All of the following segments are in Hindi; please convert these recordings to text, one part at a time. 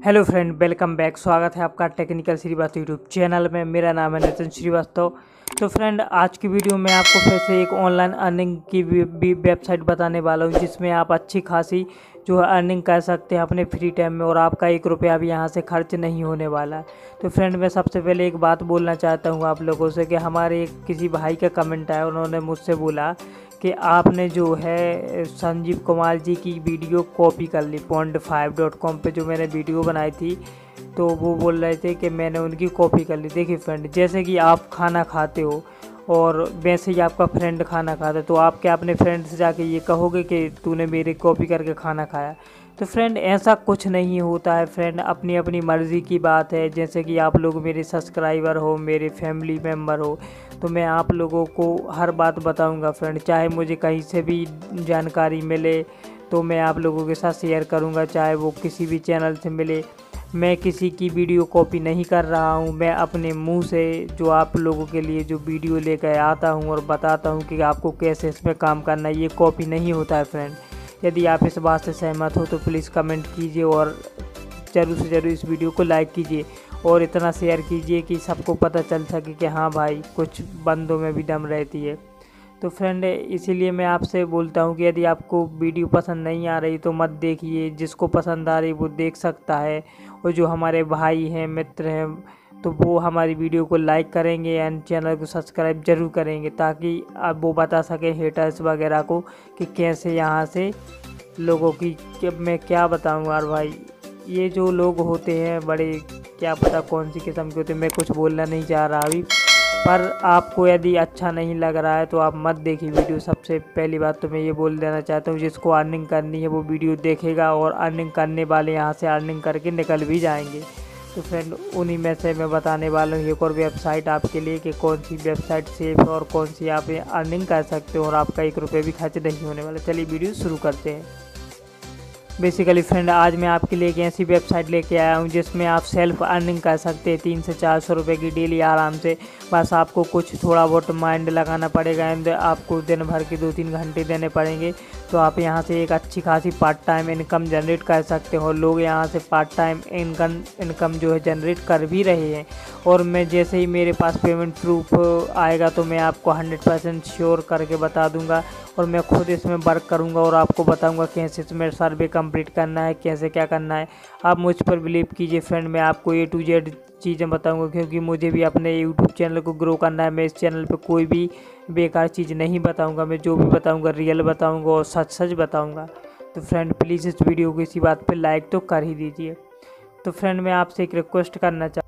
Hello friend, welcome back. स्वागत है आपका टेक्निकल श्रीवास्तव यूट्यूब चैनल में। मेरा नाम है नितिन श्रीवास्तव। तो फ्रेंड, आज की वीडियो में आपको फिर से एक ऑनलाइन अर्निंग की वेबसाइट बताने वाला हूँ, जिसमें आप अच्छी खासी जो है अर्निंग कर सकते हैं अपने फ्री टाइम में और आपका एक रुपया भी यहाँ से खर्च नहीं होने वाला है। तो फ्रेंड, मैं सबसे पहले एक बात बोलना चाहता हूँ आप लोगों से कि हमारे एक किसी भाई का कमेंट आया, उन्होंने मुझसे बोला कि आपने जो है संजीव कुमार जी की वीडियो कॉपी कर ली पॉइंट फाइव डॉट कॉम पर जो मैंने वीडियो बनाई थी। तो वो बोल रहे थे कि मैंने उनकी कॉपी कर ली। देखिए फ्रेंड जैसे कि आप खाना खाते हो और वैसे ही आपका फ्रेंड खाना खाता है तो आप क्या अपने फ्रेंड से जाके ये कहोगे कि तूने मेरी कॉपी करके खाना खाया? तो फ्रेंड ऐसा कुछ नहीं होता है। फ्रेंड अपनी अपनी मर्ज़ी की बात है। जैसे कि आप लोग मेरे सब्सक्राइबर हो, मेरे फैमिली मेंबर हो तो मैं आप लोगों को हर बात बताऊँगा फ्रेंड चाहे मुझे कहीं से भी जानकारी मिले तो मैं आप लोगों के साथ शेयर करूँगा, चाहे वो किसी भी चैनल से मिले। मैं किसी की वीडियो कॉपी नहीं कर रहा हूँ। मैं अपने मुँह से जो आप लोगों के लिए जो वीडियो लेकर आता हूँ और बताता हूँ कि आपको कैसे इसमें काम करना है, ये कॉपी नहीं होता है फ्रेंड। यदि आप इस बात से सहमत हो तो प्लीज़ कमेंट कीजिए और ज़रूर से ज़रूर इस वीडियो को लाइक कीजिए और इतना शेयर कीजिए कि सबको पता चल सके कि हाँ भाई, कुछ बंदों में भी दम रहती है। तो फ्रेंड इसीलिए मैं आपसे बोलता हूँ कि यदि आपको वीडियो पसंद नहीं आ रही तो मत देखिए। जिसको पसंद आ रही, वो देख सकता है। और जो हमारे भाई हैं, मित्र हैं तो वो हमारी वीडियो को लाइक करेंगे एंड चैनल को सब्सक्राइब ज़रूर करेंगे, ताकि आप वो बता सकें हेटर्स वगैरह को कि कैसे यहाँ से लोगों की मैं क्या बताऊँ यार भाई। ये जो लोग होते हैं, बड़े क्या पता कौन सी किस्म के होते हैं, मैं कुछ बोलना नहीं चाह रहा अभी। पर आपको यदि अच्छा नहीं लग रहा है तो आप मत देखिए वीडियो। सबसे पहली बात तो मैं ये बोल देना चाहता हूँ, जिसको अर्निंग करनी है वो वीडियो देखेगा और अर्निंग करने वाले यहाँ से अर्निंग करके निकल भी जाएँगे। तो फ्रेंड उन्हीं में से मैं बताने वाला हूँ, एक और वेबसाइट आपके लिए कि कौन सी वेबसाइट सेफ़ है और कौन सी आप अर्निंग कर सकते हो और आपका एक रुपये भी खर्च नहीं होने वाला। चलिए वीडियो शुरू करते हैं। बेसिकली फ्रेंड आज मैं आपके लिए एक ऐसी वेबसाइट लेके आया हूँ, जिसमें आप सेल्फ अर्निंग कर सकते हैं, तीन से चार सौ रुपये की डेली आराम से। बस आपको कुछ थोड़ा बहुत माइंड लगाना पड़ेगा एंड आपको दिन भर के दो तीन घंटे देने पड़ेंगे। तो आप यहाँ से एक अच्छी खासी पार्ट टाइम इनकम जनरेट कर सकते हो। लोग यहाँ से पार्ट टाइम इनकम इनकम जो है जनरेट कर भी रहे हैं। और मैं जैसे ही मेरे पास पेमेंट प्रूफ आएगा तो मैं आपको हंड्रेड परसेंट श्योर करके बता दूँगा और मैं खुद इसमें वर्क करूँगा और आपको बताऊँगा कैसे इसमें सर्वे कंप्लीट करना है, कैसे क्या करना है। आप मुझ पर बिलीव कीजिए फ्रेंड मैं आपको ए टू जेड चीज़ें बताऊँगा, क्योंकि मुझे भी अपने यूट्यूब चैनल को ग्रो करना है। मैं इस चैनल पर कोई भी बेकार चीज़ नहीं बताऊँगा, मैं जो भी बताऊँगा रियल बताऊँगा और सच सच बताऊँगा। तो फ्रेंड प्लीज़ इस वीडियो को इसी बात पर लाइक तो कर ही दीजिए। तो फ्रेंड मैं आपसे एक रिक्वेस्ट करना चाहता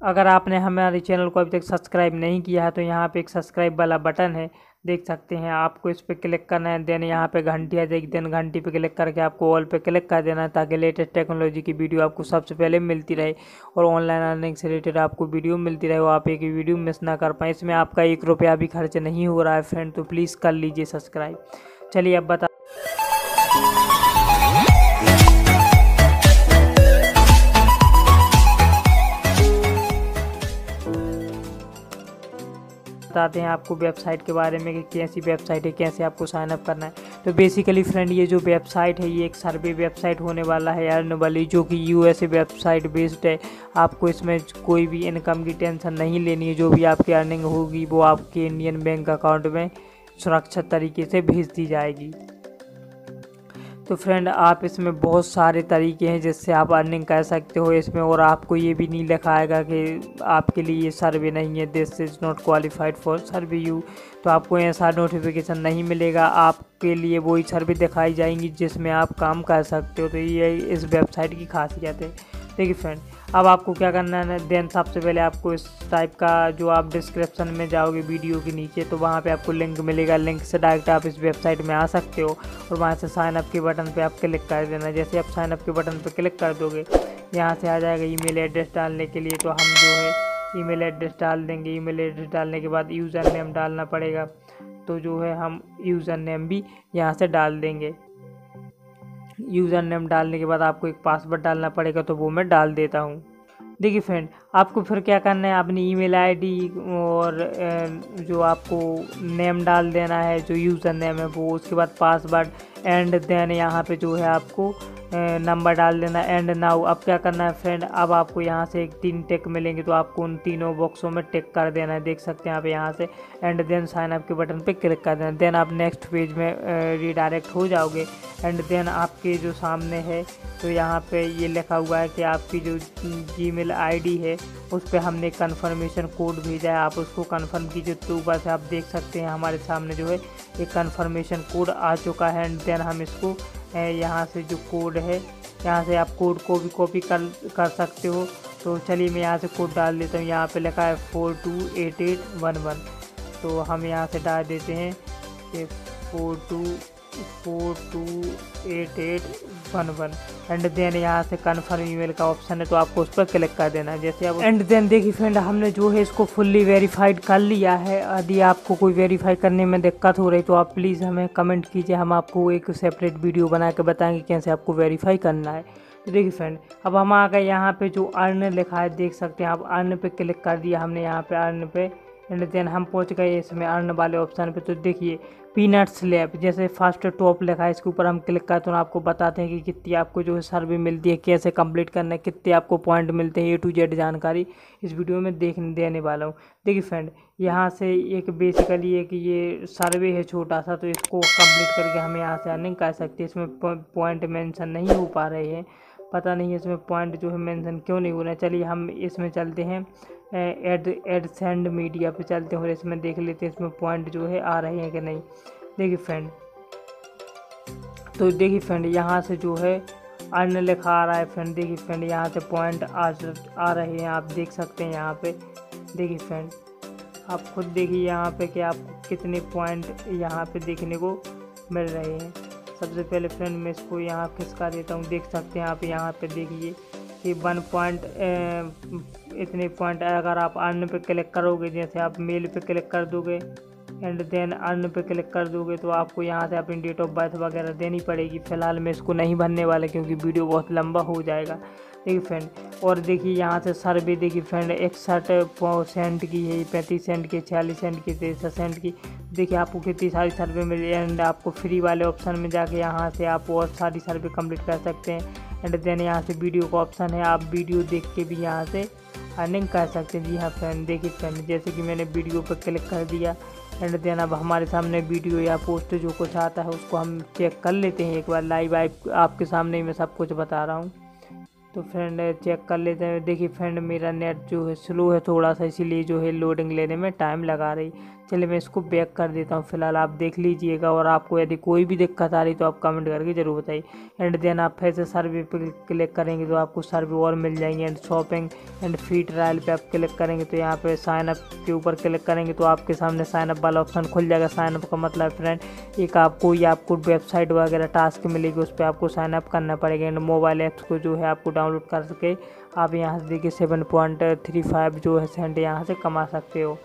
अगर आपने हमारे चैनल को अभी तक सब्सक्राइब नहीं किया है तो यहाँ पे एक सब्सक्राइब वाला बटन है। देख सकते हैं। आपको इस पर क्लिक करना है, देन यहाँ पे घंटी आ जाएगी देन घंटी पे क्लिक करके आपको ऑल पे क्लिक कर देना है ताकि लेटेस्ट टेक्नोलॉजी की वीडियो आपको सबसे पहले मिलती रहे और ऑनलाइन अर्निंग से रिलेटेड आपको वीडियो मिलती रहे। वो आप एक वीडियो मिस ना कर पाएँ। इसमें आपका एक रुपया भी खर्च नहीं हो रहा है फ्रेंड तो प्लीज़ कर लीजिए सब्सक्राइब चलिए, अब बता बताते हैं आपको वेबसाइट के बारे में कि कैसी वेबसाइट है, कैसे आपको साइनअप करना है। तो बेसिकली फ्रेंड ये जो वेबसाइट है, ये एक सर्वे वेबसाइट होने वाला है अर्न वाली जो कि यूएसए वेबसाइट बेस्ड है। आपको इसमें कोई भी इनकम की टेंशन नहीं लेनी है। जो भी आपकी अर्निंग होगी, वो आपके इंडियन बैंक अकाउंट में सुरक्षित तरीके से भेज दी जाएगी। तो फ्रेंड आप इसमें बहुत सारे तरीके हैं जिससे आप अर्निंग कर सकते हो इसमें और आपको ये भी नहीं लिखाएगा कि आपके लिए ये सर्वे नहीं है। This is not qualified for survey you तो आपको ऐसा नोटिफिकेशन नहीं मिलेगा। आपके लिए वही सर्वे दिखाई जाएँगी जिसमें आप काम कर सकते हो। तो ये इस वेबसाइट की खासियत है। देखिए फ्रेंड अब आपको क्या करना है देन सबसे पहले आपको इस टाइप का जो आप डिस्क्रिप्शन में जाओगे वीडियो के नीचे तो वहाँ पे आपको लिंक मिलेगा। लिंक से डायरेक्ट आप इस वेबसाइट में आ सकते हो और वहाँ से साइन अप के बटन पे आप क्लिक कर देना। जैसे आप साइन अप के बटन पे क्लिक कर दोगे, यहाँ से आ जाएगा ईमेल एड्रेस डालने के लिए। तो हम जो है ईमेल एड्रेस डाल देंगे। ईमेल एड्रेस डालने के बाद यूज़र नेम डालना पड़ेगा। तो जो है हम यूज़र नेम भी यहाँ से डाल देंगे। यूज़र नेम डालने के बाद आपको एक पासवर्ड डालना पड़ेगा तो वो मैं डाल देता हूँ। देखिए फ्रेंड, आपको फिर क्या करना है? अपनी ईमेल आईडी और जो आपको नेम डाल देना है, जो यूज़र नेम है, वो, उसके बाद पासवर्ड एंड देन यहाँ पे जो है आपको नंबर डाल देना एंड नाउ अब क्या करना है फ्रेंड अब आपको यहाँ से एक तीन टेक मिलेंगे तो आपको उन तीनों बॉक्सों में टेक कर देना है। देख सकते हैं आप यहाँ से। एंड देन साइन अप के बटन पे क्लिक कर देना। देन आप नेक्स्ट पेज में रीडायरेक्ट हो जाओगे। एंड देन आपके जो सामने है तो यहाँ पे ये लिखा हुआ है कि आपकी जो जीमेल आईडी है, उस पर हमने कन्फर्मेशन कोड भेजा है। आप उसको कन्फर्म कीजिए तो ऊपर से आप देख सकते हैं हमारे सामने जो है, एक कन्फर्मेशन कोड आ चुका है। एंड देन हम इसको यहाँ से जो कोड है, यहाँ से आप कोड को भी कॉपी कर कर सकते हो। तो चलिए मैं यहाँ से कोड डाल देता हूँ। यहाँ पे लिखा है four two eight eight one one तो हम यहाँ से डाल देते हैं four two four two eight eight one one and then यहाँ से कन्फर्म ईमेल का ऑप्शन है तो आपको उस पर क्लिक कर देना है। जैसे आप एंड देन देखिए फ्रेंड हमने जो है इसको फुल्ली वेरीफाइड कर लिया है। यदि आपको कोई वेरीफाई करने में दिक्कत हो रही तो आप प्लीज़ हमें कमेंट कीजिए। हम आपको एक सेपरेट वीडियो बना के बताएँगे कैसे आपको वेरीफाई करना है। तो देखिए फ्रेंड अब हम आ गए यहाँ पे जो अर्न लिखा है, देख सकते हैं आप अर्न पे क्लिक कर दिया हमने यहाँ पे अर्न पे। एंड देन हम पहुँच गए इसमें अर्न वाले ऑप्शन पे। तो देखिए पीनट स्लैब जैसे फ़र्स्ट टॉप लिखा है, इसके ऊपर हम क्लिक करते हैं आपको बताते हैं कि कितनी आपको जो है सर्वे मिलती है, कैसे कंप्लीट करना है, कितने आपको पॉइंट मिलते हैं ए टू जेड जानकारी इस वीडियो में देखने देने वाला हूँ। देखिए फ्रेंड यहाँ से एक बेसिकली एक ये सर्वे है छोटा सा तो इसको कंप्लीट करके हम यहाँ से अर्निंग कर सकते हैं। इसमें पॉइंट मैंसन नहीं हो पा रहे हैं। पता नहीं इसमें पॉइंट जो है मेंशन क्यों नहीं हो रहा है। चलिए हम इसमें चलते हैं। एड एड सेंड मीडिया पे चलते हैं और इसमें देख लेते हैं, इसमें पॉइंट जो है आ रहे हैं कि नहीं। देखिए फ्रेंड तो देखिए फ्रेंड यहाँ से जो है अन्य लिखा आ रहा है फ्रेंड देखिए फ्रेंड यहाँ से पॉइंट आ आ रहे हैं, आप देख सकते हैं यहाँ पे। देखिए फ्रेंड आप खुद देखिए यहाँ पे कि आपको कितने पॉइंट यहाँ पे देखने को मिल रहे हैं। सबसे पहले फ्रेंड मैं इसको यहाँ खिसका देता हूँ। देख सकते हैं आप यहाँ पे देखिए कि वन पॉइंट इतने पॉइंट अगर आप अन्य पे क्लिक करोगे, जैसे आप मेल पे क्लिक कर दोगे एंड देन अर्न पे क्लिक कर दोगे तो आपको यहाँ से अपनी डेट ऑफ़ बर्थ वगैरह देनी पड़ेगी। फ़िलहाल मैं इसको नहीं भरने वाला क्योंकि वीडियो बहुत लंबा हो जाएगा। देखिए फ्रेंड और देखिए यहाँ से सर्वे देखिए फ्रेंड इकसठ सेंट की है, पैंतीस सेंट की, छियालीस सेंट की, तिरसठ सेंट की। देखिए आपको कितनी सारी सर्वे मिली एंड आपको फ्री वाले ऑप्शन में जाके यहाँ से आप और सारी सर्वे कंप्लीट कर सकते हैं। एंड देन यहाँ से वीडियो का ऑप्शन है, आप वीडियो देख के भी यहाँ से अर्निंग कर सकते हैं। जी हाँ फ्रेंड देखिए फ्रेंड जैसे कि मैंने वीडियो पर क्लिक कर दिया। And then. अब हमारे सामने वीडियो या पोस्ट जो कुछ आता है, उसको हम चेक कर लेते हैं एक बार लाइव आपके सामने ही मैं सब कुछ बता रहा हूँ। तो फ्रेंड चेक कर लेते हैं। देखिए फ्रेंड मेरा नेट जो है स्लो है थोड़ा सा, इसीलिए जो है लोडिंग लेने में टाइम लगा रही। चलिए मैं इसको बैक कर देता हूँ फ़िलहाल, आप देख लीजिएगा और आपको यदि कोई भी दिक्कत आ रही तो आप कमेंट करके ज़रूर बताइए। एंड देन आप फिर से सर्वे पे क्लिक करेंगे तो आपको सर्वे और मिल जाएँगे। And shopping and free trial पे आप क्लिक करेंगे तो यहाँ पे साइन अप के ऊपर क्लिक करेंगे तो आपके सामने साइन अप वाला ऑप्शन खुल जाएगा। साइन अप का मतलब फ्रेंड एक आपको या आपको वेबसाइट वगैरह टास्क मिलेगी, उस पर आपको साइन अप करना पड़ेगा। एंड मोबाइल ऐप्स को जो है आपको डाउनलोड करके आप यहाँ से देखिए सेवन पॉइंट थ्री फाइव जो है सेंट यहाँ से कमा सकते हो।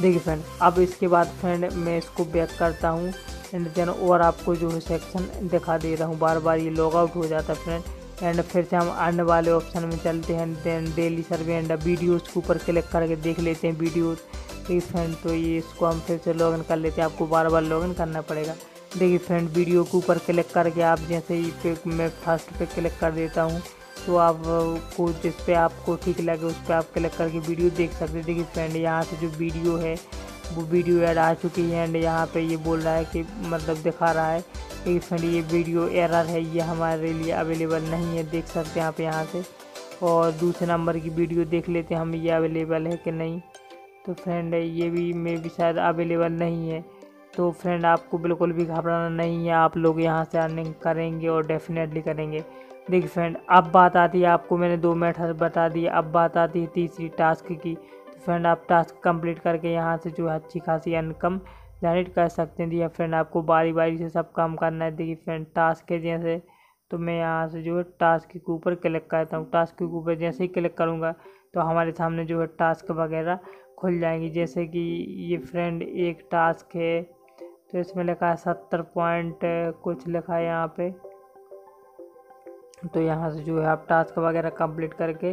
देखिए फ्रेंड अब इसके बाद फ्रेंड मैं इसको बैक करता हूँ एंड देन और आपको जो है सेक्शन दिखा दे रहा हूँ। बार बार ये लॉग आउट हो जाता है फ्रेंड एंड फिर से हम अन्य वाले ऑप्शन में चलते हैं then daily survey and videos के ऊपर क्लिक करके देख लेते हैं वीडियोज़ ठीक फ्रेंड तो ये इसको हम फिर से लॉगिन कर लेते हैं, आपको बार बार लॉगिन करना पड़ेगा। देखिए फ्रेंड वीडियो के ऊपर क्लिक करके आप जैसे ही पे, मैं फ़र्स्ट पे क्लिक कर देता हूँ। तो आप को जिस पे आपको ठीक लगे, उस पर आप क्लिक करके वीडियो देख सकते हैं देखिए फ्रेंड यहाँ से जो वीडियो है, वो वीडियो ऐड आ चुकी है एंड यहाँ पे ये बोल रहा है कि मतलब दिखा रहा है कि फ्रेंड ये वीडियो एरर है, ये हमारे लिए अवेलेबल नहीं है, देख सकते हैं आप यहाँ से। और दूसरे नंबर की वीडियो देख लेते हैं, हम ये अवेलेबल है कि नहीं। तो फ्रेंड ये भी, मे भी शायद अवेलेबल नहीं है। तो फ्रेंड आपको बिल्कुल भी घबराना नहीं है, आप लोग यहाँ से अर्निंग करेंगे और डेफिनेटली करेंगे। देखिए फ्रेंड, अब बात आती है आपको, मैंने दो मेथड बता दिए अब बात आती है तीसरी टास्क की। तो फ्रेंड, आप टास्क कंप्लीट करके यहाँ से जो है अच्छी खासी इनकम जनरेट कर सकते हैं। दिया फ्रेंड, आपको बारी बारी से सब काम करना है। देखिए फ्रेंड, टास्क है जैसे तो मैं यहाँ से जो है टास्क के ऊपर क्लिक करता हूँ। टास्क के ऊपर जैसे ही क्लिक करूँगा तो हमारे सामने जो है टास्क वगैरह खुल जाएँगी। जैसे कि ये फ्रेंड, एक टास्क है तो इसमें लिखा है सत्तर पॉइंट, कुछ लिखा है यहाँ पे। तो यहाँ से जो है आप टास्क वगैरह कंप्लीट करके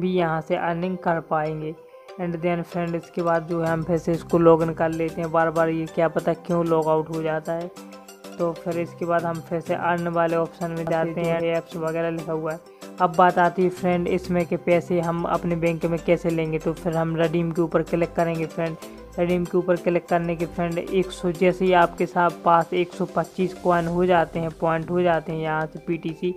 भी यहाँ से अर्निंग कर पाएँगे। एंड देन फ्रेंड इसके बाद जो है हम फिर से इसको लॉगिन कर लेते हैं। बार बार ये क्या पता क्यों लॉग आउट हो जाता है। तो फिर इसके बाद हम फिर से अर्न वाले ऑप्शन में जाते हैं। ऐप्स वगैरह लिखा हुआ है। अब बात आती है फ्रेंड इसमें के पैसे हम अपने बैंक में कैसे लेंगे? तो फिर हम रडीम के ऊपर क्लिक करेंगे फ्रेंड रडीम के ऊपर क्लिक करने के फ्रेंड एक सौ जैसे ही आपके साथ पास 125 कॉइन हो जाते हैं पॉइंट हो जाते हैं यहाँ से पीटीसी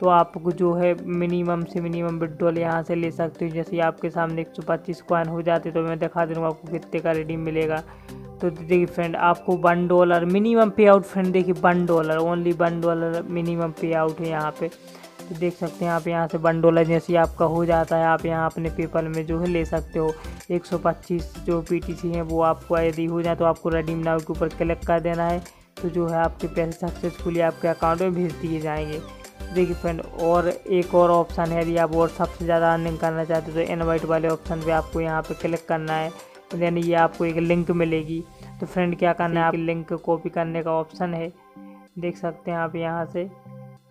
तो आप जो है मिनिमम से मिनिमम विड्रॉल यहाँ से ले सकते हो। जैसे आपके सामने 125 कॉइन हो जाते तो मैं दिखा दूँगा आपको कितने का रिडीम मिलेगा। तो देखिए फ्रेंड आपको one dollar minimum pay out friend देखिए one dollar only one dollar minimum pay out है यहाँ पे। तो देख सकते हैं आप यहाँ से वन डॉलर जैसे आपका हो जाता है, आप यहाँ अपने पेपर में जो है ले सकते हो। 125 जो पीटीसी हैं वो आपको यदि हो जाए तो आपको रेडीम नाव के ऊपर क्लिक कर देना है। तो जो है आपके पैसे सक्सेसफुली आपके अकाउंट में भेज दिए जाएँगे। देखिए फ्रेंड और एक और ऑप्शन है यदि आप और सबसे ज़्यादा अर्निंग करना चाहते हो तो इनवाइट वाले ऑप्शन पे आपको यहाँ पे क्लिक करना है। यानी ये आपको एक लिंक मिलेगी। तो फ्रेंड क्या करना है? आप लिंक कॉपी करने का ऑप्शन है। देख सकते हैं आप यहाँ से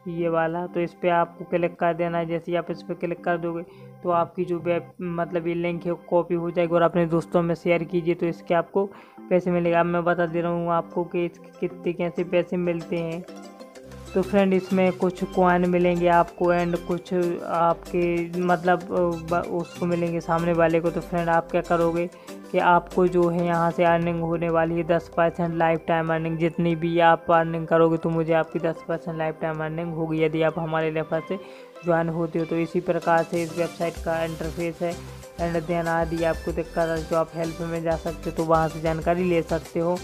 ये वाला। तो इस पर आपको क्लिक कर देना है। जैसे आप इस पर क्लिक कर दोगे तो आपकी जो वेब मतलब ये लिंक है कॉपी हो जाएगी और अपने दोस्तों में शेयर कीजिए तो इसके आपको पैसे मिलेगा। अब मैं बता दे रहा हूँ आपको कि इसके कितने कैसे पैसे मिलते हैं। तो फ्रेंड इसमें कुछ कॉइन मिलेंगे आपको एंड कुछ आपके मतलब उसको मिलेंगे सामने वाले को। तो फ्रेंड आप क्या करोगे कि आपको जो है यहाँ से अर्निंग होने वाली है दस परसेंट लाइफ टाइम अर्निंग जितनी भी आप अर्निंग करोगे तो मुझे आपकी दस परसेंट लाइफ टाइम अर्निंग होगी। यदि आप हमारे लेफर से ज्वाइन होते हो तो इसी प्रकार से इस वेबसाइट का इंटरफेस है। एंड देन आदि, आपको दिक्कत जो आप हेल्प में जा सकते हो तो वहाँ से जानकारी ले सकते हो।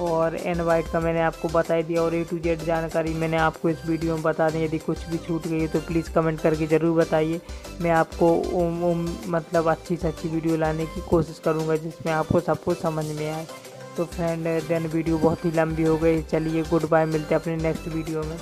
और एन वाइट का मैंने आपको बताई दिया और ए टू जेड जानकारी मैंने आपको इस वीडियो में बता दी। यदि कुछ भी छूट गई है तो प्लीज़ कमेंट करके ज़रूर बताइए। मैं आपको उम, उम, मतलब अच्छी से अच्छी वीडियो लाने की कोशिश करूँगा जिसमें आपको सब कुछ समझ में आए। तो फ्रेंड देन वीडियो बहुत ही लंबी हो गई। चलिए गुड बाय मिलते हैं अपने नेक्स्ट वीडियो में।